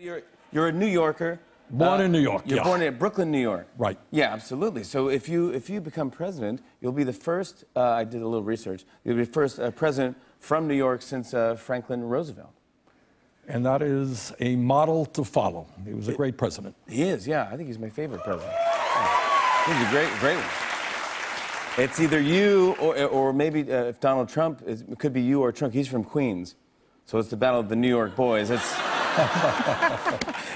You're, you're a New Yorker. Born in New York, You're yeah. born in Brooklyn, New York. Right. Yeah, absolutely. So if you if you become president, you'll be the first. Uh, I did a little research. You'll be the first uh, president from New York since uh, Franklin Roosevelt. And that is a model to follow. He was a great president. He is. Yeah, I think he's my favorite president. Yeah. He's a great, great one. It's either you or, or maybe uh, if Donald Trump is, it could be you or Trump. He's from Queens, so it's the battle of the New York boys. It's.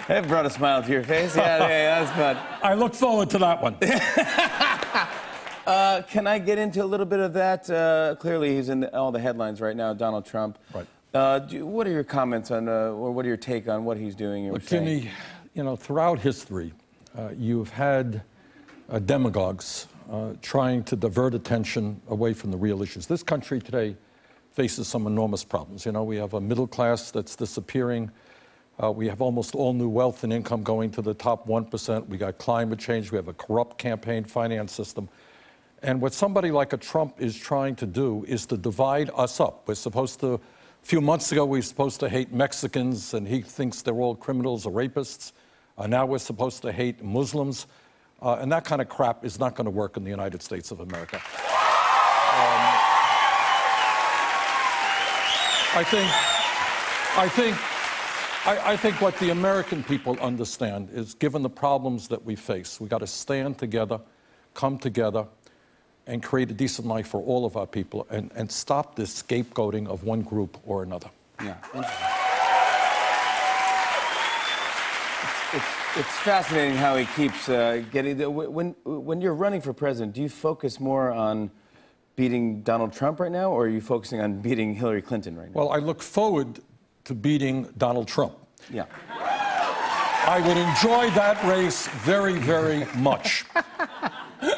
That brought a smile to your face. Yeah, yeah, that's fun. I look forward to that one. Uh, can I get into a little bit of that? Uh, clearly, he's in all the headlines right now, Donald Trump. Right. Uh, do, what are your comments on, uh, or what are your take on what he's doing? Look? Jimmy, you know, throughout history, uh, you've had uh, demagogues uh, trying to divert attention away from the real issues. This country today faces some enormous problems. You know, we have a middle class that's disappearing. Uh, we have almost all new wealth and income going to the top 1%. We got climate change. We have a corrupt campaign finance system. And what somebody like a Trump is trying to do is to divide us up. We're supposed to, a few months ago, we were supposed to hate Mexicans, and he thinks they're all criminals or rapists. Uh, now we're supposed to hate Muslims. Uh, and that kind of crap is not going to work in the United States of America. Um, I think, I think, I, I think what the American people understand is given the problems that we face, we got to stand together, come together, and create a decent life for all of our people and, and stop this scapegoating of one group or another. Yeah. It's, it's, it's fascinating how he keeps uh, getting. The, when, when you're running for president, do you focus more on beating Donald Trump right now, or are you focusing on beating Hillary Clinton right now? Well, I look forward to beating Donald Trump. yeah. I would enjoy that race very, very much.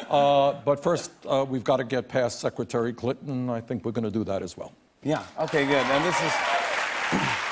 Uh, but first, uh, we've got to get past Secretary Clinton. I think we're going to do that as well. Yeah. Okay. Good. And this is.